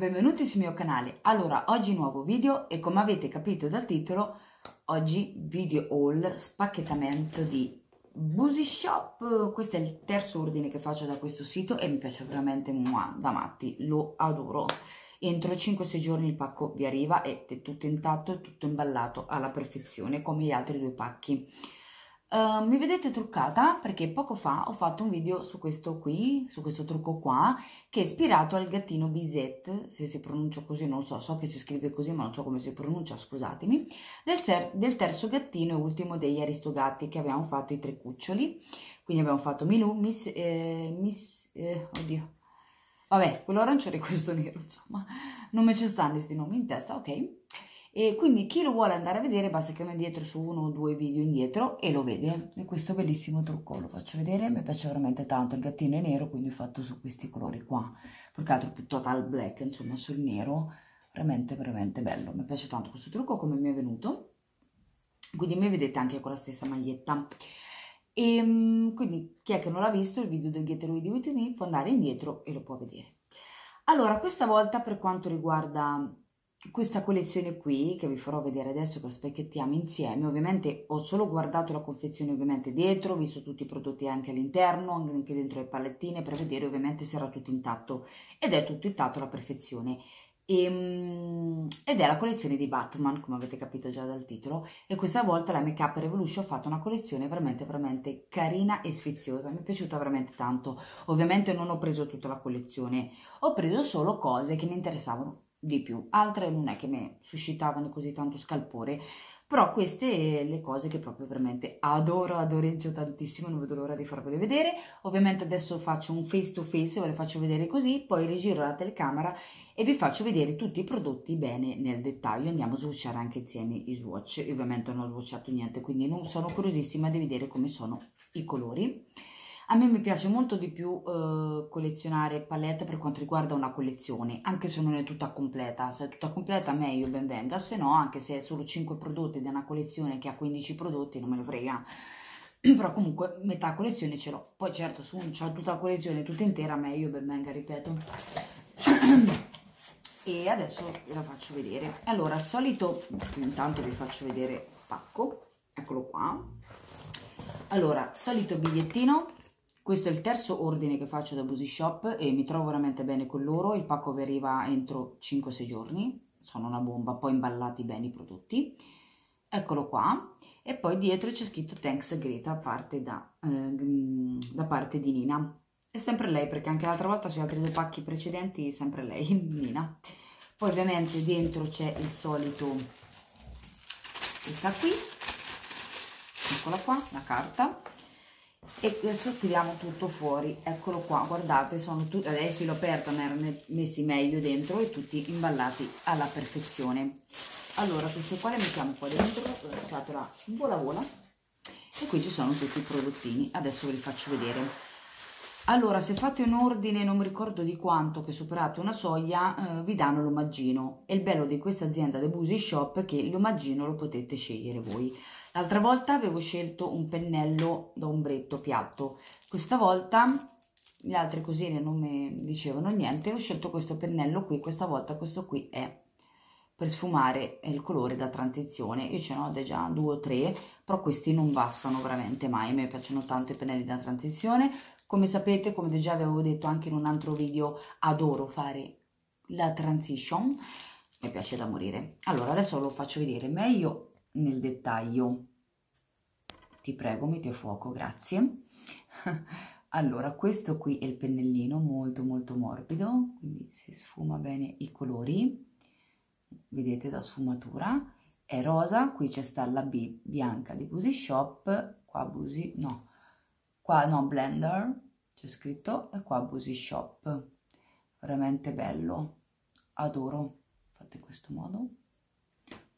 benvenuti sul mio canale. Allora, oggi nuovo video e come avete capito dal titolo, oggi video haul spacchettamento di Busy Shop. Questo è il terzo ordine che faccio da questo sito e mi piace veramente mua, da matti, lo adoro. Entro 5-6 giorni il pacco vi arriva ed è tutto intatto tutto imballato alla perfezione come gli altri due pacchi. Uh, mi vedete truccata? Perché poco fa ho fatto un video su questo qui, su questo trucco qua, che è ispirato al gattino Bizette, se si pronuncia così non so, so che si scrive così ma non so come si pronuncia, scusatemi, del, del terzo gattino e ultimo degli Aristogatti che abbiamo fatto i tre cuccioli, quindi abbiamo fatto Milù, Miss, eh, Miss, eh, oddio, vabbè, quello arancione e questo nero, insomma, non me ci stanno questi nomi in testa, ok? E quindi chi lo vuole andare a vedere basta che va indietro su uno o due video indietro e lo vede. E questo bellissimo trucco lo faccio vedere mi piace veramente tanto il gattino è nero quindi ho fatto su questi colori qua. Più altro più total black insomma sul nero veramente veramente bello. Mi piace tanto questo trucco come mi è venuto. Quindi mi vedete anche con la stessa maglietta. E ehm, quindi chi è che non l'ha visto il video del Get Away With Me può andare indietro e lo può vedere. Allora questa volta per quanto riguarda questa collezione qui che vi farò vedere adesso che specchiettiamo insieme. Ovviamente ho solo guardato la confezione ovviamente dietro visto tutti i prodotti anche all'interno anche dentro le pallettine per vedere ovviamente se era tutto intatto. Ed è tutto intatto alla perfezione. Ehm, ed è la collezione di Batman come avete capito già dal titolo. E questa volta la Make Up Revolution ha fatto una collezione veramente veramente carina e sfiziosa. Mi è piaciuta veramente tanto. Ovviamente non ho preso tutta la collezione. Ho preso solo cose che mi interessavano di più, altre non è che mi suscitavano così tanto scalpore, però queste le cose che proprio veramente adoro, adoreggio tantissimo, non vedo l'ora di farvele vedere. Ovviamente adesso faccio un face to face, ve le faccio vedere così, poi rigiro la telecamera e vi faccio vedere tutti i prodotti bene nel dettaglio. Andiamo a swatchare anche insieme i swatch, Io ovviamente non ho swatchato niente, quindi non sono curiosissima di vedere come sono i colori. A me mi piace molto di più eh, collezionare palette per quanto riguarda una collezione, anche se non è tutta completa. Se è tutta completa meglio ben venga, se no anche se è solo 5 prodotti da una collezione che ha 15 prodotti non me ne frega. Però comunque metà collezione ce l'ho. Poi certo su c'ho tutta la collezione tutta intera, meglio ben venga, ripeto. e adesso ve la faccio vedere. Allora, solito, intanto vi faccio vedere il pacco, eccolo qua. Allora, solito bigliettino questo è il terzo ordine che faccio da Busy Shop e mi trovo veramente bene con loro. Il pacco vi arriva entro 5-6 giorni, sono una bomba, poi imballati bene i prodotti. Eccolo qua. E poi dietro c'è scritto Thanks Greta parte da, eh, da parte di Nina. È sempre lei perché anche l'altra volta sugli altri due pacchi precedenti sempre lei, Nina. Poi ovviamente dentro c'è il solito, questa qui, eccola qua, la carta e adesso tiriamo tutto fuori. Eccolo qua guardate sono tutti adesso l'ho aperto ne erano messi meglio dentro e tutti imballati alla perfezione. Allora queste qua le mettiamo qua dentro la scatola vola vola. E qui ci sono tutti i prodottini. Adesso ve li faccio vedere. Allora se fate un ordine non mi ricordo di quanto che superate una soglia eh, vi danno l'omaggino. E il bello di questa azienda The Busy Shop è che l'omaggino lo potete scegliere voi L'altra volta avevo scelto un pennello da ombretto piatto, questa volta le altre cosine non mi dicevano niente, ho scelto questo pennello qui, questa volta questo qui è per sfumare il colore da transizione, io ce ne ho già due o tre, però questi non bastano veramente mai, me piacciono tanto i pennelli da transizione, come sapete, come già avevo detto anche in un altro video, adoro fare la transition, mi piace da morire. Allora, adesso lo faccio vedere. Meglio nel dettaglio. Ti prego, metti a fuoco, grazie. allora, questo qui è il pennellino molto molto morbido, quindi si sfuma bene i colori, vedete da sfumatura, è rosa, qui c'è sta la B bianca di Busy Shop, qua Busy, no, qua no, Blender, c'è scritto, e qua Busy Shop, veramente bello, adoro, fate in questo modo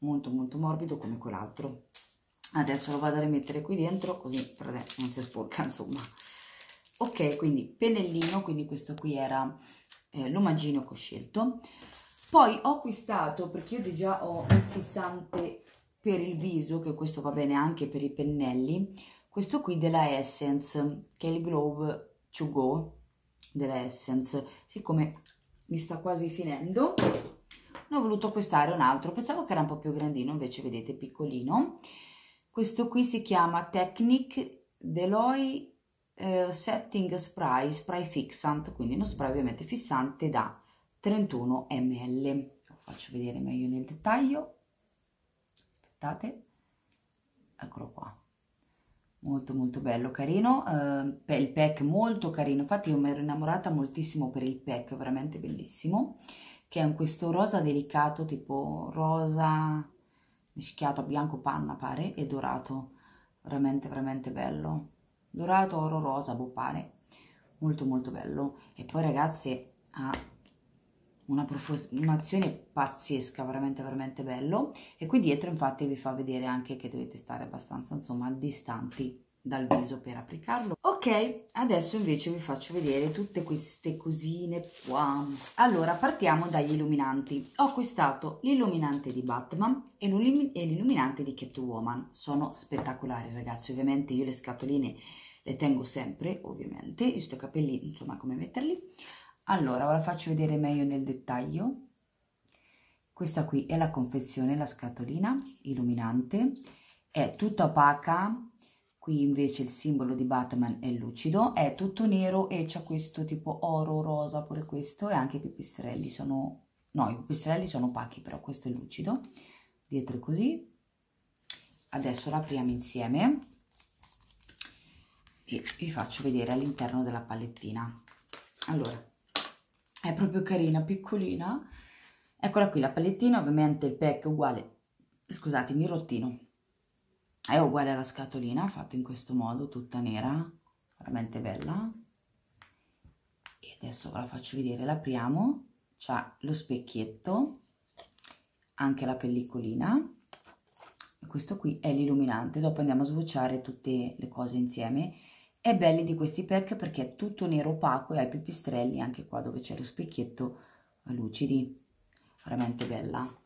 molto molto morbido come quell'altro. Adesso lo vado a rimettere qui dentro così non si sporca insomma. Ok quindi pennellino quindi questo qui era eh, l'omaggino che ho scelto. Poi ho acquistato perché io già ho un fissante per il viso che questo va bene anche per i pennelli questo qui della Essence che è il Globe to Go della Essence. Siccome mi sta quasi finendo ne ho voluto acquistare un altro pensavo che era un po' più grandino invece vedete piccolino. Questo qui si chiama Technic Deloy eh, Setting Spray Spray Fixant quindi uno spray ovviamente fissante da 31 ml lo faccio vedere meglio nel dettaglio. Aspettate. Eccolo qua. Molto molto bello carino. Eh, il pack molto carino. Infatti io mi ero innamorata moltissimo per il pack veramente bellissimo che è questo rosa delicato tipo rosa mischiato a bianco panna pare e dorato. Veramente veramente bello. Dorato oro rosa boh pare. Molto molto bello. E poi ragazzi ha una profumazione pazzesca veramente veramente bello. E qui dietro infatti vi fa vedere anche che dovete stare abbastanza insomma distanti dal viso per applicarlo. Ok adesso invece vi faccio vedere tutte queste cosine qua. Allora partiamo dagli illuminanti. Ho acquistato l'illuminante di Batman e l'illuminante di Catwoman. Sono spettacolari ragazzi ovviamente io le scatoline le tengo sempre ovviamente. Io sto capelli insomma come metterli? Allora ve la faccio vedere meglio nel dettaglio. Questa qui è la confezione la scatolina illuminante. È tutta opaca qui invece il simbolo di Batman è lucido, è tutto nero e c'è questo tipo oro, rosa, pure questo e anche i pipistrelli sono, no i pipistrelli sono opachi però questo è lucido, dietro è così, adesso l'apriamo insieme e vi faccio vedere all'interno della palettina, allora è proprio carina, piccolina, eccola qui la palettina, ovviamente il pack è uguale, scusatemi, rottino è uguale alla scatolina fatta in questo modo tutta nera veramente bella. E adesso ve la faccio vedere l'apriamo c'ha lo specchietto anche la pellicolina. E questo qui è l'illuminante dopo andiamo a sbocciare tutte le cose insieme. È belli di questi pack perché è tutto nero opaco e ha i pipistrelli anche qua dove c'è lo specchietto lucidi. Veramente bella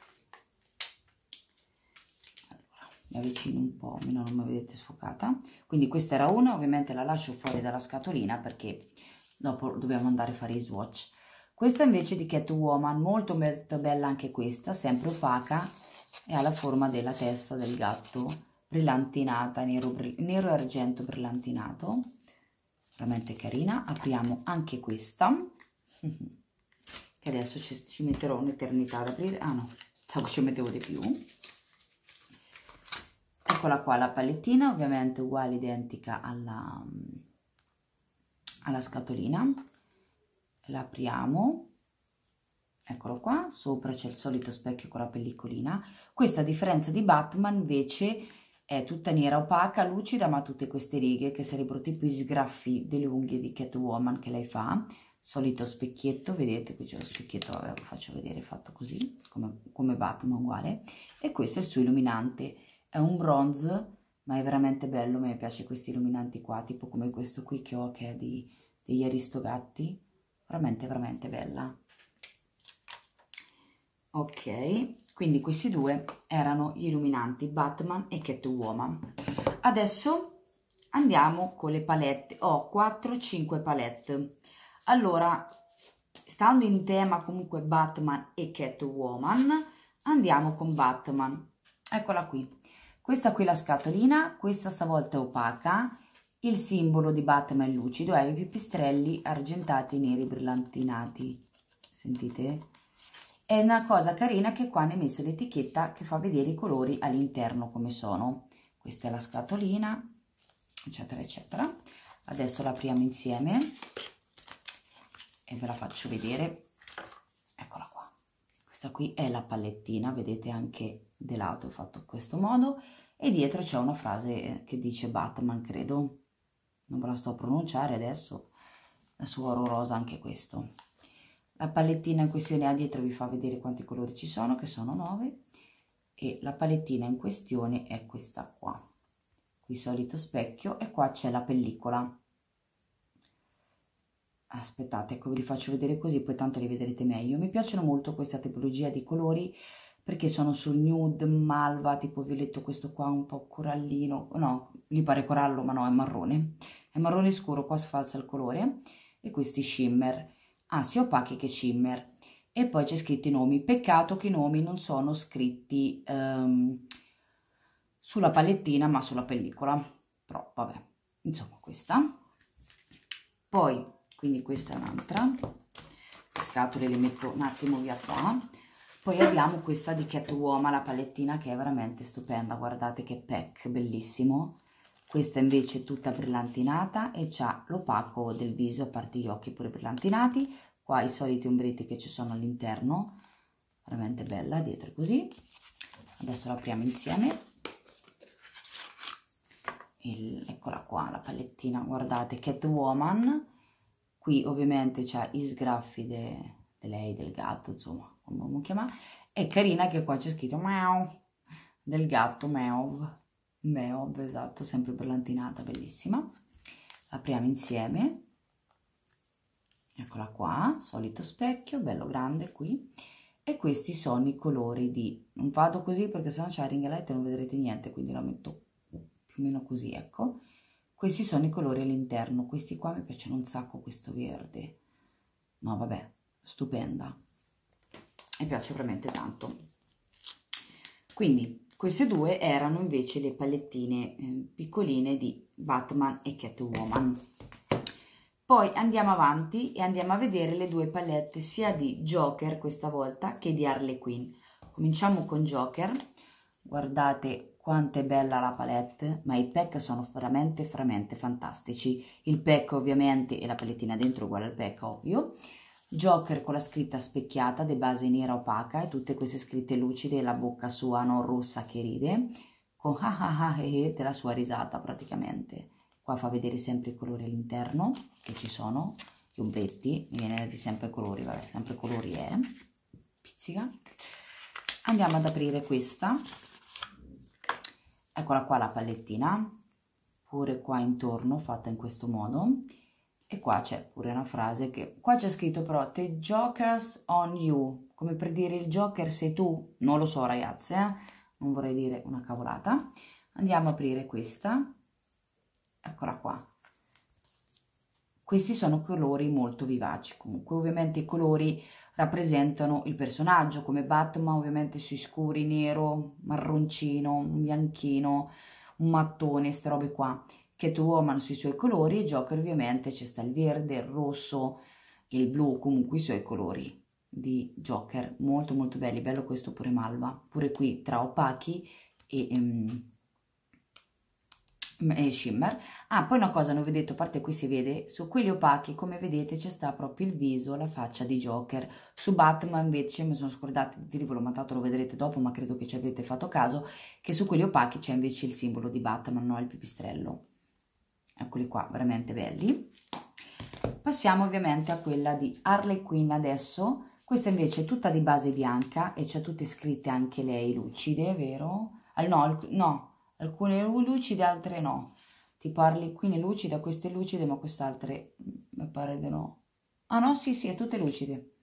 mi avvicino un po', almeno non mi vedete sfocata. Quindi questa era una, ovviamente la lascio fuori dalla scatolina perché dopo dobbiamo andare a fare i swatch. Questa invece di Catwoman, molto molto bella anche questa, sempre opaca e ha la forma della testa del gatto, brillantinata, nero, nero e argento brillantinato, veramente carina. Apriamo anche questa, che adesso ci, ci metterò un'eternità ad aprire, ah no, stavo ci mettevo di più eccola qua la palettina ovviamente uguale identica alla, alla scatolina. La apriamo. Eccolo qua sopra c'è il solito specchio con la pellicolina. Questa a differenza di Batman invece è tutta nera opaca lucida ma tutte queste righe che sarebbero tipo i sgraffi delle unghie di Catwoman che lei fa. Solito specchietto vedete qui c'è lo specchietto vabbè, lo faccio vedere fatto così come, come Batman uguale. E questo è il suo illuminante è un bronze ma è veramente bello, mi piace questi illuminanti qua, tipo come questo qui che ho che è di, degli Aristogatti, veramente veramente bella. Ok, quindi questi due erano gli illuminanti Batman e Catwoman. Adesso andiamo con le palette, ho 4-5 palette. Allora, stando in tema comunque Batman e Catwoman, andiamo con Batman. Eccola qui questa qui è la scatolina, questa stavolta è opaca, il simbolo di Batman lucido e i pipistrelli argentati neri brillantinati. Sentite? È una cosa carina che qua ne ho messo l'etichetta che fa vedere i colori all'interno come sono. Questa è la scatolina, eccetera, eccetera. Adesso la apriamo insieme e ve la faccio vedere. Eccola qua. Questa qui è la palettina, vedete anche delato fatto in questo modo e dietro c'è una frase che dice Batman credo. Non ve la sto a pronunciare adesso su oro rosa anche questo. La palettina in questione a dietro vi fa vedere quanti colori ci sono che sono 9 e la palettina in questione è questa qua. Qui solito specchio e qua c'è la pellicola. Aspettate ecco vi faccio vedere così poi tanto li vedrete meglio. Mi piacciono molto questa tipologia di colori perché sono sul nude malva tipo violetto questo qua un po' corallino. No gli pare corallo ma no è marrone. È marrone scuro qua sfalsa il colore. E questi shimmer. Ha sia opachi che shimmer. E poi c'è scritto i nomi. Peccato che i nomi non sono scritti um, sulla palettina ma sulla pellicola, però vabbè, insomma questa. Poi, quindi questa è un'altra, scatole le metto un attimo via qua. Poi abbiamo questa di Catwoman, la palettina che è veramente stupenda, guardate che pack, bellissimo. Questa invece è tutta brillantinata e c'ha l'opaco del viso, a parte gli occhi pure brillantinati, qua i soliti ombretti che ci sono all'interno. Veramente bella dietro così. Adesso l'apriamo insieme. Il, eccola qua la palettina. Guardate Catwoman. Qui ovviamente c'ha i sgraffi de, lei del gatto insomma come lo chiama è carina che qua c'è scritto meow del gatto meow meow esatto sempre brillantinata bellissima. Apriamo insieme. Eccola qua solito specchio bello grande qui. E questi sono i colori di non vado così perché sennò c'è la ringaletta e non vedrete niente quindi la metto più o meno così ecco. Questi sono i colori all'interno questi qua mi piacciono un sacco questo verde. No vabbè stupenda mi piace veramente tanto quindi queste due erano invece le palettine eh, piccoline di Batman e Catwoman poi andiamo avanti e andiamo a vedere le due palette sia di Joker questa volta che di Harley Quinn. Cominciamo con Joker. Guardate quanto è bella la palette, ma i pack sono veramente, veramente fantastici. Il pack ovviamente e la palettina dentro uguale al pack, ovvio. Joker con la scritta specchiata, de base nera opaca e tutte queste scritte lucide e la bocca sua non rossa che ride, con ah ah ah e della sua risata praticamente. Qua fa vedere sempre i colori all'interno che ci sono gli ombretti mi viene di sempre colori vabbè sempre colori è pizzica. Andiamo ad aprire questa. Eccola qua la palettina pure qua intorno fatta in questo modo e qua c'è pure una frase che qua c'è scritto però the jokers on you come per dire il joker sei tu non lo so ragazze eh? non vorrei dire una cavolata. Andiamo a aprire questa. Eccola qua. Questi sono colori molto vivaci. Comunque ovviamente i colori rappresentano il personaggio come Batman ovviamente sui scuri nero marroncino bianchino un mattone queste robe qua Catwoman sui suoi colori. E Joker ovviamente c'è sta il verde il rosso il blu comunque i suoi colori di Joker. Molto molto belli. Bello questo pure malva. Pure qui tra opachi e um, e shimmer. Ah poi una cosa non vi ho detto a parte qui si vede su quelli opachi come vedete c'è sta proprio il viso la faccia di Joker. Su Batman invece mi sono scordata di dirvelo ma tanto lo vedrete dopo ma credo che ci avete fatto caso che su quelli opachi c'è invece il simbolo di Batman no? Il pipistrello eccoli qua veramente belli passiamo ovviamente a quella di Harley Quinn adesso questa invece è tutta di base bianca e c'è tutte scritte anche lei lucide vero? Ah, no, no alcune lucide, altre no. Tipo Harley Quinn è lucida, queste lucide, ma quest'altre mm, mi pare di no. Ah no, sì, sì, è tutte lucide.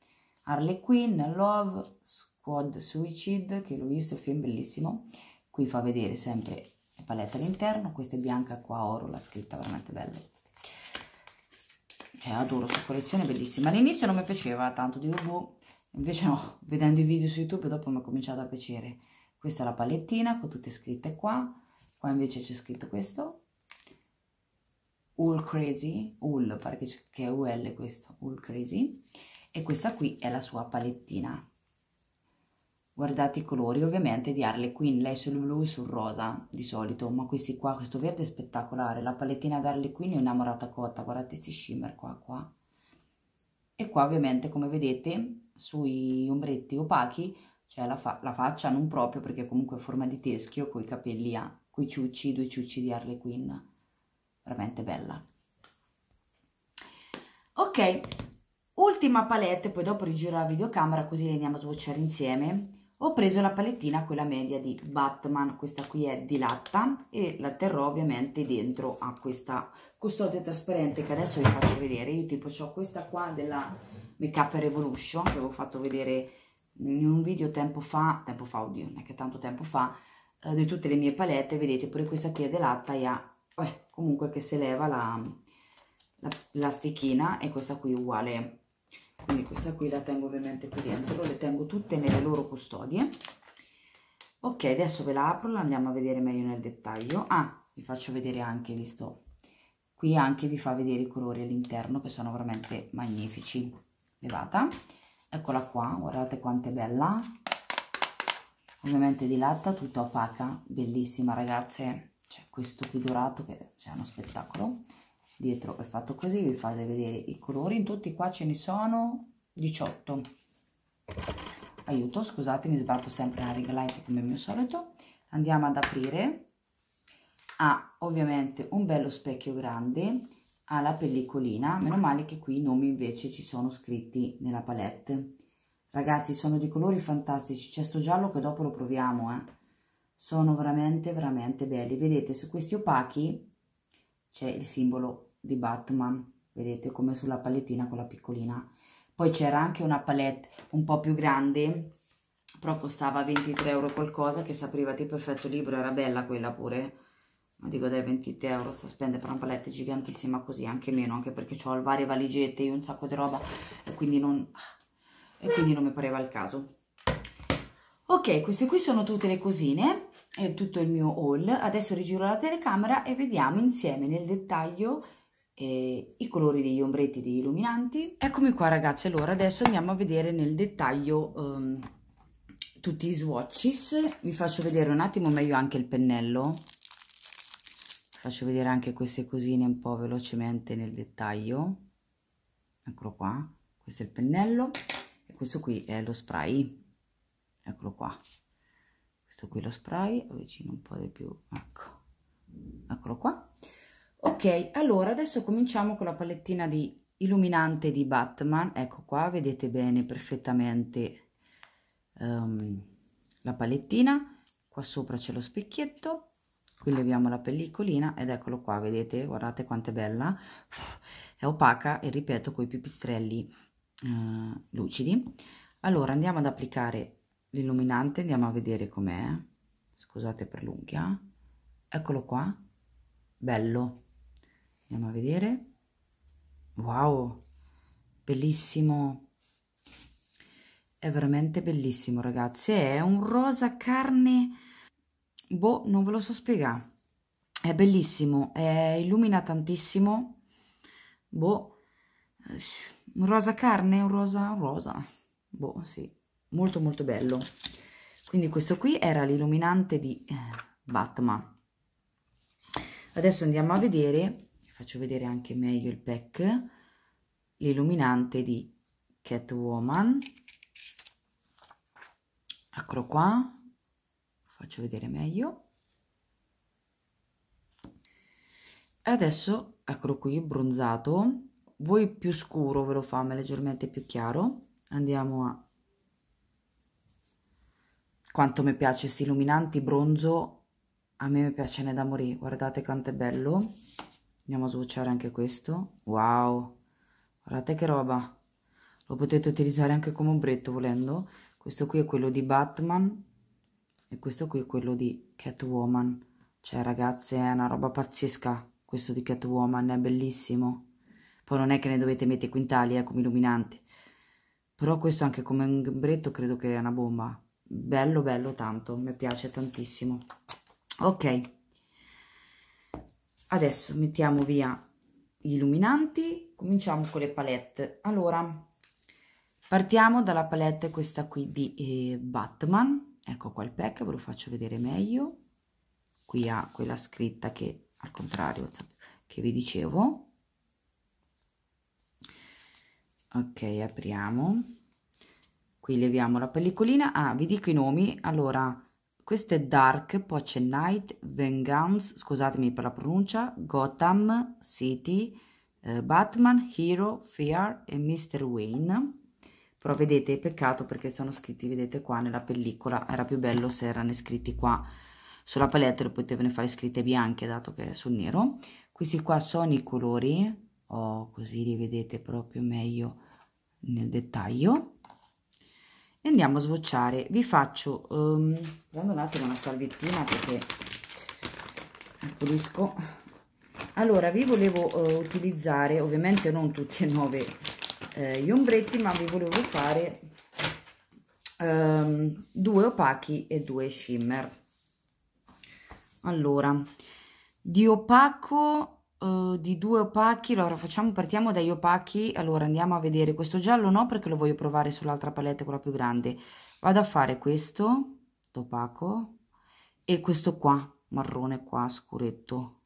Harley Quinn, Love, Squad Suicide, che l'ho visto, il film bellissimo. Qui fa vedere sempre palette all'interno, questa è bianca, qua oro, la scritta veramente bella. Cioè, adoro questa collezione, bellissima. All'inizio non mi piaceva tanto, dico boh, invece no, vedendo i video su YouTube dopo mi è cominciato a piacere. Questa è la palettina con tutte scritte qua, qua invece c'è scritto questo All Crazy, All pare che è UL questo, All Crazy e questa qui è la sua palettina guardate i colori ovviamente di Harley Quinn, lei sul blu e sul rosa di solito, ma questi qua, questo verde è spettacolare, la palettina di Harley Quinn è innamorata cotta, guardate questi shimmer qua, qua. E qua ovviamente come vedete sui ombretti opachi c'è la, fa la faccia non proprio perché comunque è forma di teschio, con i capelli a quei ciucci, due ciucci di Harley Quinn, veramente bella. Ok, ultima palette, poi dopo rigiro la videocamera così le andiamo a swatchare insieme. Ho preso la palettina, quella media di Batman, questa qui è di latta e la terrò ovviamente dentro a questa custode trasparente che adesso vi faccio vedere. Io tipo ho questa qua della Make Up Revolution che avevo fatto vedere in un video tempo fa, tempo fa, oddio, non è che tanto tempo fa, eh, di tutte le mie palette, vedete pure questa qui è dell'atta e ha, beh, comunque che si leva la, la, la stecchina e questa qui uguale quindi questa qui la tengo ovviamente qui dentro le tengo tutte nelle loro custodie. Ok adesso ve la apro la andiamo a vedere meglio nel dettaglio. Ah vi faccio vedere anche visto qui anche vi fa vedere i colori all'interno che sono veramente magnifici. Levata. Eccola qua guardate quanto è bella. Ovviamente di latta tutta opaca bellissima ragazze. C'è questo qui dorato che c'è uno spettacolo dietro. È fatto così vi fate vedere i colori. In tutti qua ce ne sono 18 aiuto scusate mi sbatto sempre a riga light come al mio solito. Andiamo ad aprire. Ha ovviamente un bello specchio grande. Ha la pellicolina. Meno male che qui i nomi invece ci sono scritti nella palette. Ragazzi sono di colori fantastici. C'è sto giallo che dopo lo proviamo eh. sono veramente veramente belli. Vedete su questi opachi c'è il simbolo di Batman, vedete come sulla palettina quella piccolina. Poi c'era anche una palette un po' più grande, però costava 23 euro qualcosa, che si apriva tipo effetto libro, era bella quella pure. Ma dico dai 23 euro sta a spendere per una palette gigantissima così, anche meno, anche perché ho varie valigette, io un sacco di roba e quindi non, e quindi non mi pareva il caso. Ok, queste qui sono tutte le cosine, è tutto il mio haul. Adesso rigiro la telecamera e vediamo insieme nel dettaglio eh, i colori degli ombretti degli illuminanti. Eccomi qua ragazzi. Allora adesso andiamo a vedere nel dettaglio um, tutti i swatches. Vi faccio vedere un attimo meglio anche il pennello. Faccio vedere anche queste cosine un po' velocemente nel dettaglio. Eccolo qua. Questo è il pennello. E questo qui è lo spray. Eccolo qua questo qui lo spray avvicino un po' di più ecco. Eccolo qua. Ok allora adesso cominciamo con la palettina di illuminante di Batman. Ecco qua vedete bene perfettamente um, la palettina qua sopra c'è lo specchietto. Qui leviamo la pellicolina ed eccolo qua vedete? Guardate quanto è bella. È opaca e ripeto con i pipistrelli uh, lucidi. Allora andiamo ad applicare l'illuminante andiamo a vedere com'è. Scusate per l'unghia. Eccolo qua. Bello. Andiamo a vedere. Wow. Bellissimo. È veramente bellissimo ragazzi. È un rosa carne. Boh non ve lo so spiegare. È bellissimo. È, illumina tantissimo. Boh. Un rosa carne un rosa un rosa. Boh sì molto molto bello. Quindi questo qui era l'illuminante di eh, Batman. Adesso andiamo a vedere faccio vedere anche meglio il pack l'illuminante di Catwoman. Eccolo qua faccio vedere meglio. Adesso eccolo qui bronzato. Voi più scuro ve lo fa ma leggermente più chiaro. Andiamo a quanto mi piace questi illuminanti bronzo a me mi piace da morire. Guardate quanto è bello. Andiamo a swatchare anche questo. Wow. Guardate che roba. Lo potete utilizzare anche come ombretto volendo. Questo qui è quello di Batman e questo qui è quello di Catwoman. Cioè ragazze è una roba pazzesca questo di Catwoman è bellissimo. Poi non è che ne dovete mettere quintali eh, come illuminante però questo anche come ombretto credo che è una bomba bello bello tanto mi piace tantissimo. Ok. Adesso mettiamo via gli illuminanti cominciamo con le palette. Allora partiamo dalla palette questa qui di eh, Batman. Ecco qua il pack ve lo faccio vedere meglio. Qui ha quella scritta che al contrario che vi dicevo. Ok apriamo qui leviamo la pellicolina ah vi dico i nomi allora questo è Dark, poi c'è Night, Vengeance, scusatemi per la pronuncia, Gotham City, eh, Batman, Hero, Fear e Mr. Wayne. Però vedete, peccato perché sono scritti, vedete qua nella pellicola, era più bello se erano scritti qua sulla palette, lo potevano fare scritte bianche dato che è sul nero. Questi qua sono i colori, oh, così li vedete proprio meglio nel dettaglio e andiamo a swatchare vi faccio um, prendo un attimo una salvettina perché pulisco. Allora vi volevo uh, utilizzare ovviamente non tutti e nove eh, gli ombretti ma vi volevo fare ehm, due opachi e due shimmer. Allora di opaco uh, di due opachi allora facciamo partiamo dagli opachi allora andiamo a vedere. Questo giallo no perché lo voglio provare sull'altra palette quella più grande. Vado a fare questo opaco e questo qua marrone qua scuretto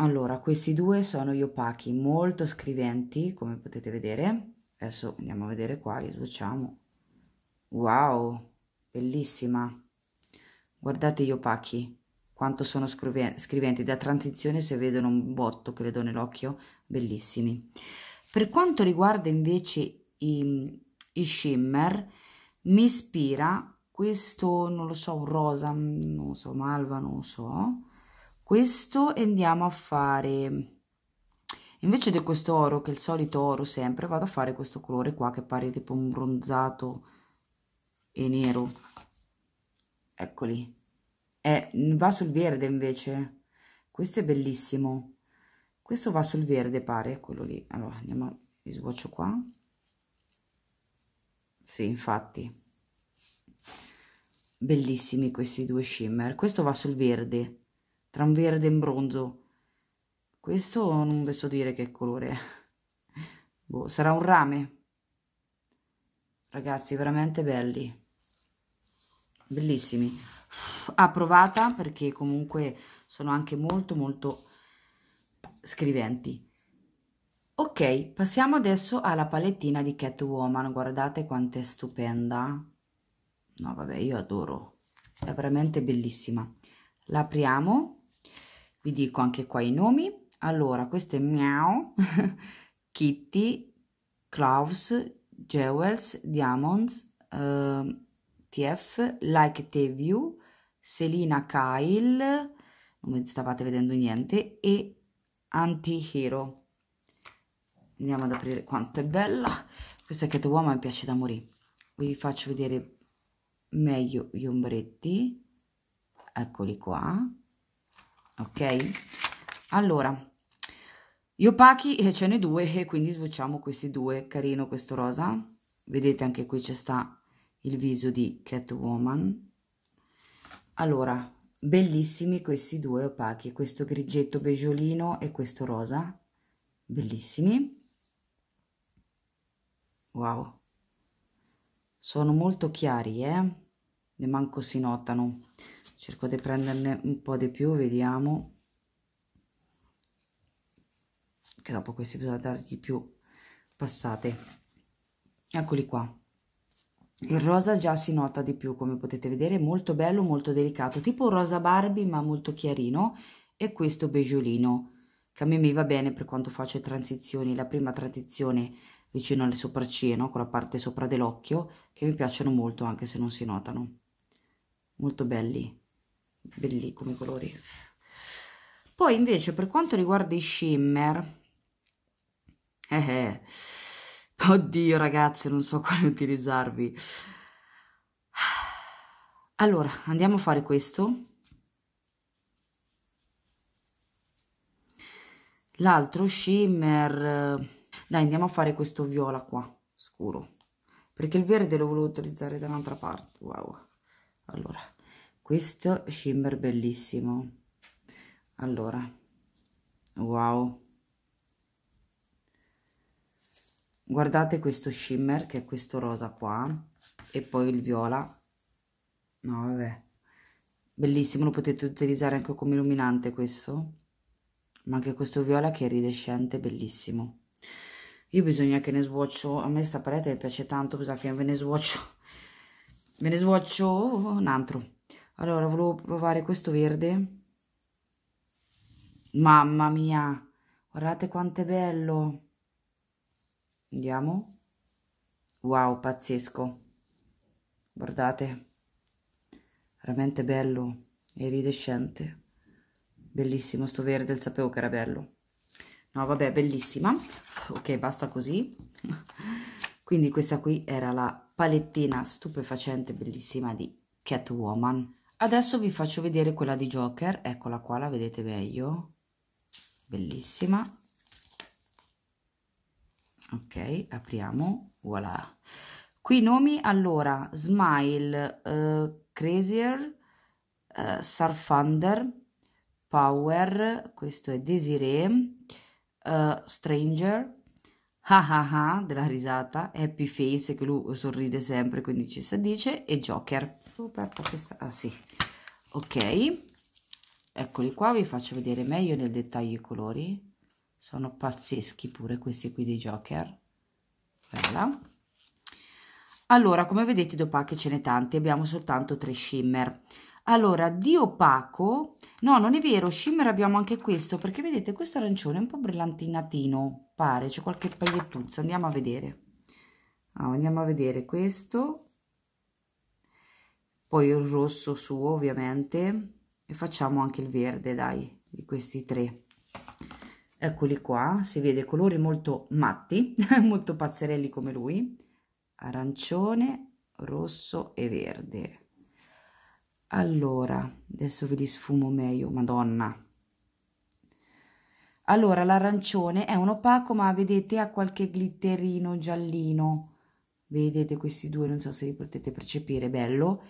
allora questi due sono gli opachi molto scriventi come potete vedere. Adesso andiamo a vedere qua li swatchiamo wow bellissima. Guardate gli opachi quanto sono scriventi da transizione se vedono un botto credo nell'occhio bellissimi. Per quanto riguarda invece i, i shimmer mi ispira questo non lo so un rosa non so malva non so. Questo andiamo a fare invece di questo oro che è il solito oro sempre vado a fare questo colore qua che pare tipo un bronzato e nero. Eccoli eh, va sul verde invece. Questo è bellissimo. Questo va sul verde pare quello lì. Allora andiamo vi swatcho qua. Sì infatti. Bellissimi questi due shimmer. Questo va sul verde. Tra un verde e un bronzo. Questo non vi so dire che colore è. Boh, sarà un rame. Ragazzi veramente belli. Bellissimi approvata perché comunque sono anche molto molto scriventi. Ok passiamo adesso alla palettina di Catwoman. Guardate quanto è stupenda. No vabbè io adoro. È veramente bellissima. La apriamo vi dico anche qua i nomi. Allora questo è Meow Kitty Cloves Jewels Diamonds uh, TF Like the View Selina Kyle non stavate vedendo niente e Anti-Hero. Andiamo ad aprire quanto è bella. Questa Catwoman mi piace da morire vi faccio vedere meglio gli ombretti. Eccoli qua. Ok? Allora gli opachi e ce ne due e quindi swatchiamo questi due. Carino questo rosa. Vedete anche qui c'è sta il viso di Catwoman. Allora bellissimi questi due opachi questo grigetto beggiolino e questo rosa. Bellissimi. Wow. Sono molto chiari eh? Ne manco si notano. Cerco di prenderne un po' di più vediamo. Che dopo questi bisogna dargli più passate. Eccoli qua il rosa già si nota di più come potete vedere molto bello molto delicato tipo rosa barbie ma molto chiarino e questo beggiolino che a me mi va bene per quanto faccio transizioni la prima transizione vicino alle sopracciglia no? con la parte sopra dell'occhio che mi piacciono molto anche se non si notano molto belli belli come colori poi invece per quanto riguarda i shimmer eh, eh. Oddio ragazzi non so quale utilizzarvi. Allora andiamo a fare questo. L'altro shimmer. Dai andiamo a fare questo viola qua scuro. Perché il verde lo volevo utilizzare da un'altra parte. Wow. Allora questo shimmer bellissimo. Allora wow guardate questo shimmer che è questo rosa qua e poi il viola. No vabbè. Bellissimo lo potete utilizzare anche come illuminante questo. Ma anche questo viola che è iridescente bellissimo. Io bisogna che ne swatcho a me sta parete mi piace tanto bisogna che ve ne swatcho ve ne swatcho un altro. Allora volevo provare questo verde. Mamma mia guardate quanto è bello andiamo. Wow pazzesco. Guardate. Veramente bello iridescente. Bellissimo sto verde sapevo che era bello. No vabbè bellissima. Ok basta così. Quindi questa qui era la palettina stupefacente bellissima di Catwoman. Adesso vi faccio vedere quella di Joker. Eccola qua la vedete meglio. Bellissima ok apriamo voilà. Qui nomi allora smile uh, crazier uh, surfunder power questo è desiree uh, stranger ah ah ah della risata happy face che lui sorride sempre quindi ci si dice e joker. Aperta questa ah sì. Ok eccoli qua vi faccio vedere meglio nel dettaglio i colori sono pazzeschi pure questi qui dei Joker. Bella. allora come vedete di opache ce n'è tanti. Abbiamo soltanto tre shimmer. Allora di opaco no non è vero shimmer abbiamo anche questo perché vedete questo arancione è un po' brillantinatino pare c'è qualche pagliettuzza andiamo a vedere. Ah, andiamo a vedere questo. Poi il rosso suo ovviamente e facciamo anche il verde dai di questi tre eccoli qua si vede colori molto matti molto pazzerelli come lui. Arancione rosso e verde. Allora adesso ve li sfumo meglio madonna. Allora l'arancione è un opaco ma vedete ha qualche glitterino giallino. Vedete questi due non so se li potete percepire bello.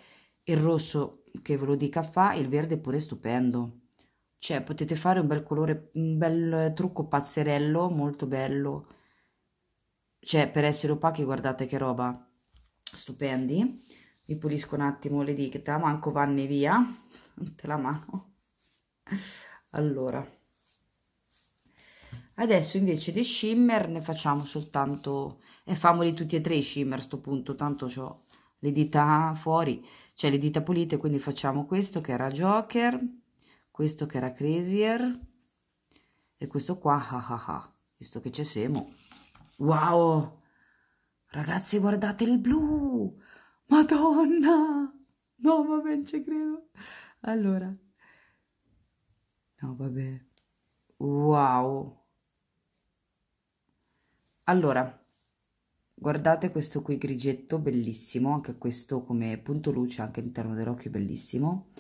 Il rosso che ve lo dica fa il verde pure stupendo cioè potete fare un bel colore un bel trucco pazzerello molto bello. Cioè per essere opachi guardate che roba stupendi. Vi pulisco un attimo le dita manco vanne via. Te la mano. Allora. Adesso invece dei shimmer ne facciamo soltanto e famoli tutti e tre i shimmer a sto punto tanto ho le dita fuori. Cioè le dita pulite quindi facciamo questo che era joker questo che era Crazier e questo qua, ah ah ah, visto che c'è Semo. Wow! Ragazzi, guardate il blu! Madonna! No, vabbè, non ci credo. Allora. No, vabbè. Wow! Allora, guardate questo qui grigetto, bellissimo, anche questo come punto luce anche all'interno dell'occhio, bellissimo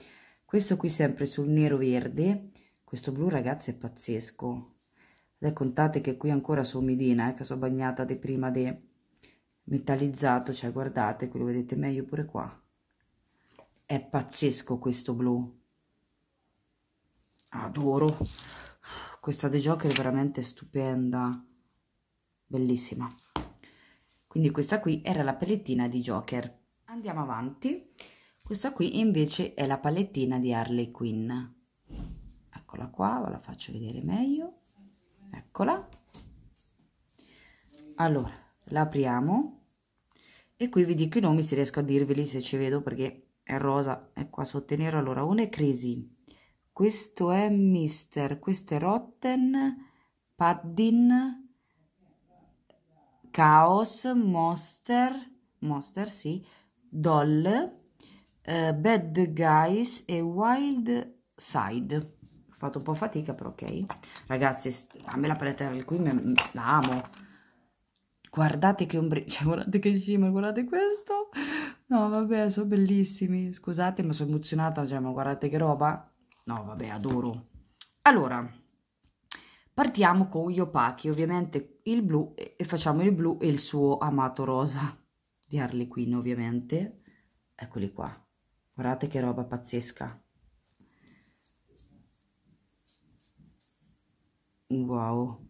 questo qui sempre sul nero verde questo blu ragazzi è pazzesco. E contate che qui ancora sono midina eh, che sono bagnata di prima di metallizzato cioè guardate qui lo vedete meglio pure qua. È pazzesco questo blu. Adoro. Questa The Joker è veramente stupenda. Bellissima. Quindi questa qui era la palettina di Joker. Andiamo avanti questa qui invece è la palettina di Harley Quinn. Eccola qua ve la faccio vedere meglio. Eccola. Allora la apriamo e qui vi dico i nomi se riesco a dirveli se ci vedo perché è rosa è qua sotto nero. Allora uno è Crazy questo è Mister questo è Rotten Paddin Chaos Monster Monster sì Doll uh, Bad Guys e Wild Side. Ho fatto un po' fatica però ok. Ragazzi a me la paletta del qui la amo. Guardate che ombri cioè, guardate che shimmer guardate questo. No vabbè sono bellissimi. Scusate ma sono emozionata cioè ma guardate che roba. No vabbè adoro. Allora partiamo con gli opachi ovviamente il blu e facciamo il blu e il suo amato rosa di Harley Quinn ovviamente. Eccoli qua Guardate che roba pazzesca. Wow.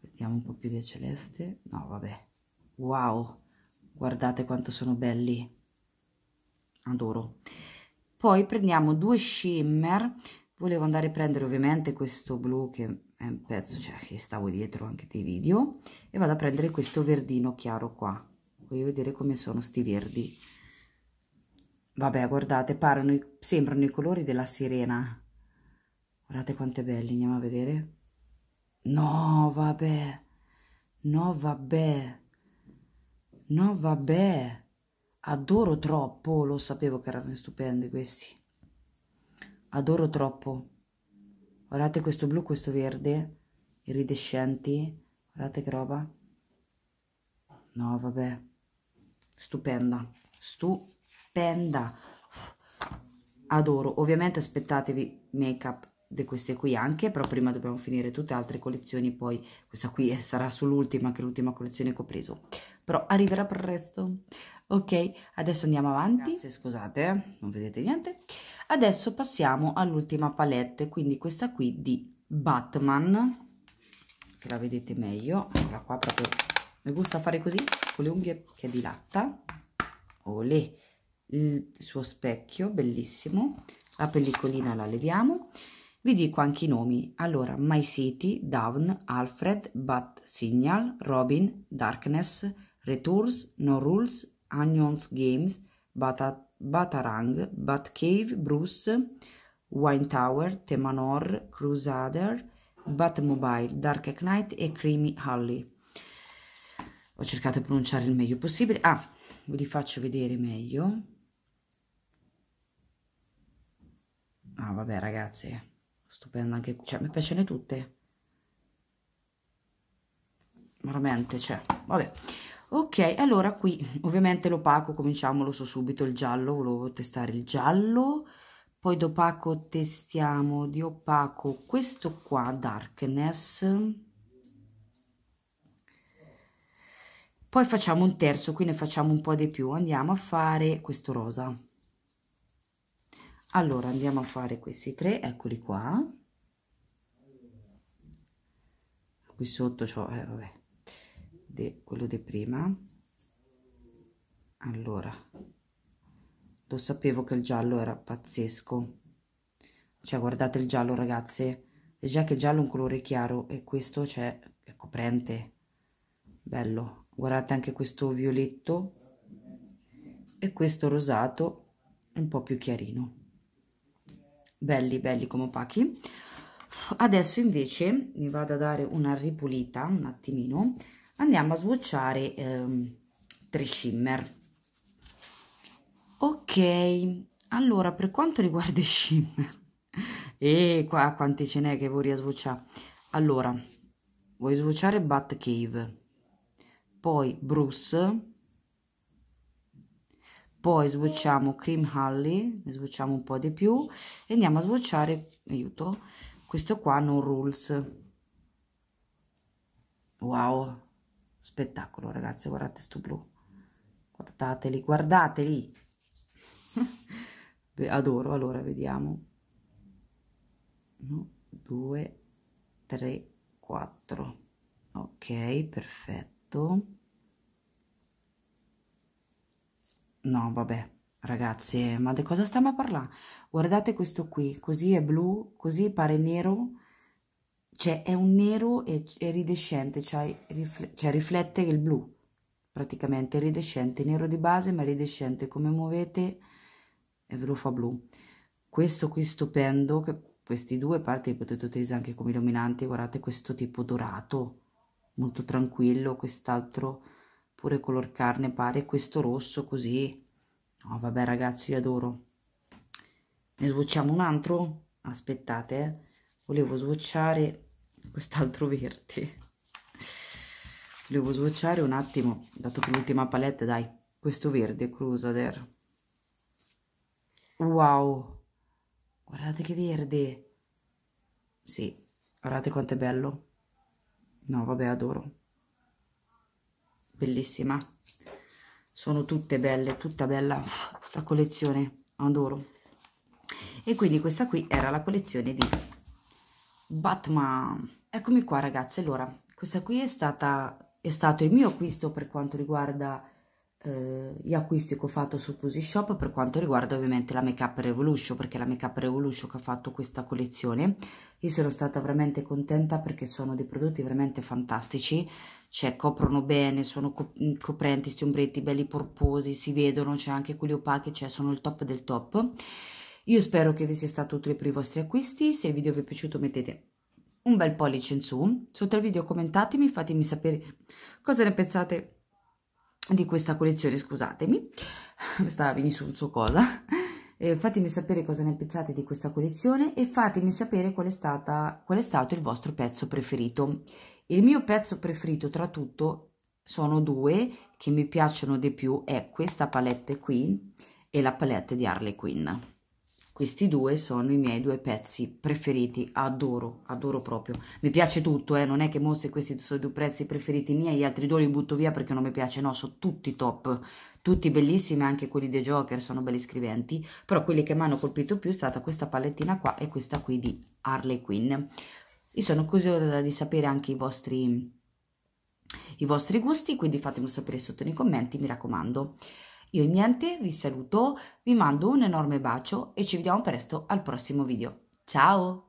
Vediamo un po' più del celeste. No, vabbè. Wow. Guardate quanto sono belli. Adoro. Poi prendiamo due shimmer. Volevo andare a prendere ovviamente questo blu che è un pezzo, cioè che stavo dietro anche dei video. E vado a prendere questo verdino chiaro qua. Voglio vedere come sono sti verdi Vabbè, guardate, parano, sembrano i colori della sirena. Guardate quanto è belli, andiamo a vedere. No, vabbè. No, vabbè. No, vabbè. Adoro troppo, lo sapevo che erano stupendi questi. Adoro troppo. Guardate questo blu, questo verde, iridescenti. Guardate che roba. No, vabbè. Stupenda. Stupenda stupenda adoro ovviamente aspettatevi make up di queste qui anche, però prima dobbiamo finire tutte le altre collezioni, poi questa qui sarà sull'ultima, che è l'ultima collezione che ho preso, però arriverà presto. Ok, adesso andiamo avanti. Grazie, scusate, eh, non vedete niente. Adesso passiamo all'ultima palette, quindi questa qui di Batman, che la vedete meglio. Eccola qua, proprio mi gusta fare così, con le unghie che dilatta. Olè, il suo specchio, bellissimo. La pellicolina la leviamo vi dico anche i nomi. Allora, My City, Down, Alfred, Bat Signal, Robin, Darkness, Returns, No Rules, Onions Games, Bata, Batarang, Batcave, Bruce, Wine Tower, Temanor, Crusader, Batmobile, Dark Knight e Creamy Holly. Ho cercato di pronunciare il meglio possibile. Ah, ve li faccio vedere meglio. Ah, vabbè, ragazzi, stupenda anche cioè mi piacciono tutte. Veramente cioè vabbè. Ok allora qui ovviamente l'opaco cominciamo lo so subito il giallo volevo testare il giallo. Poi d'opaco testiamo di opaco questo qua darkness. Poi facciamo un terzo qui ne facciamo un po' di più. Andiamo a fare questo rosa allora andiamo a fare questi tre eccoli qua. Qui sotto c'ho eh, vabbè de, quello di prima. Allora lo sapevo che il giallo era pazzesco. Cioè guardate il giallo ragazze. È già che il giallo è un colore chiaro e questo c'è è coprente bello. Guardate anche questo violetto e questo rosato un po' più chiarino belli belli come opachi. Adesso invece mi vado a dare una ripulita un attimino. Andiamo a swatchare ehm, tre shimmer. Ok allora per quanto riguarda i shimmer e qua quanti ce n'è che vorrei swatchare allora vuoi swatchare Bat Cave poi Bruce poi swatchiamo cream holly ne swatchiamo un po' di più e andiamo a swatchare aiuto questo qua no rules. Wow spettacolo ragazzi guardate sto blu. Guardateli guardateli. Adoro allora vediamo. 1 2 3 4 ok perfetto No, vabbè, ragazzi, ma di cosa stiamo a parlare? Guardate questo qui, così è blu, così pare nero, cioè è un nero e, iridescente, cioè, rifle cioè riflette il blu, praticamente, iridescente, nero di base ma iridescente, come muovete e ve lo fa blu. Questo qui stupendo, che questi due parti li potete utilizzare anche come illuminanti, guardate questo tipo dorato, molto tranquillo, quest'altro pure color carne pare questo rosso così. No vabbè ragazzi io adoro. Ne sbocciamo un altro? Aspettate eh. volevo sbocciare quest'altro verde. Volevo sbocciare un attimo dato che l'ultima palette dai questo verde Crusader. Wow. Guardate che verde. Sì guardate quanto è bello. No vabbè adoro bellissima. Sono tutte belle tutta bella sta collezione adoro. E quindi questa qui era la collezione di Batman. Eccomi qua ragazze allora questa qui è stata è stato il mio acquisto per quanto riguarda eh, gli acquisti che ho fatto su Pussy Shop per quanto riguarda ovviamente la Make Up Revolution perché la Make Up Revolution che ha fatto questa collezione io sono stata veramente contenta perché sono dei prodotti veramente fantastici cioè coprono bene, sono co coprenti, questi ombretti belli porposi, si vedono, c'è anche quelli opachi, cioè sono il top del top. Io spero che vi sia stato utile per i vostri acquisti, se il video vi è piaciuto mettete un bel pollice in su, sotto il video commentatemi, fatemi sapere cosa ne pensate di questa collezione, scusatemi, mi stava venendo su cosa, eh, fatemi sapere cosa ne pensate di questa collezione e fatemi sapere qual è, stata, qual è stato il vostro pezzo preferito. Il mio pezzo preferito tra tutto sono due che mi piacciono di più, è questa palette qui e la palette di Harley Quinn. Questi due sono i miei due pezzi preferiti, adoro, adoro proprio. Mi piace tutto, eh? non è che mo questi sono i due prezzi preferiti miei, gli altri due li butto via perché non mi piace, no, sono tutti top, tutti bellissimi, anche quelli dei Joker sono belli scriventi, però quelli che mi hanno colpito più è stata questa palettina qua e questa qui di Harley Quinn. Io sono curiosa di sapere anche i vostri, i vostri gusti, quindi fatemelo sapere sotto nei commenti, mi raccomando. Io niente, vi saluto, vi mando un enorme bacio e ci vediamo presto al prossimo video. Ciao!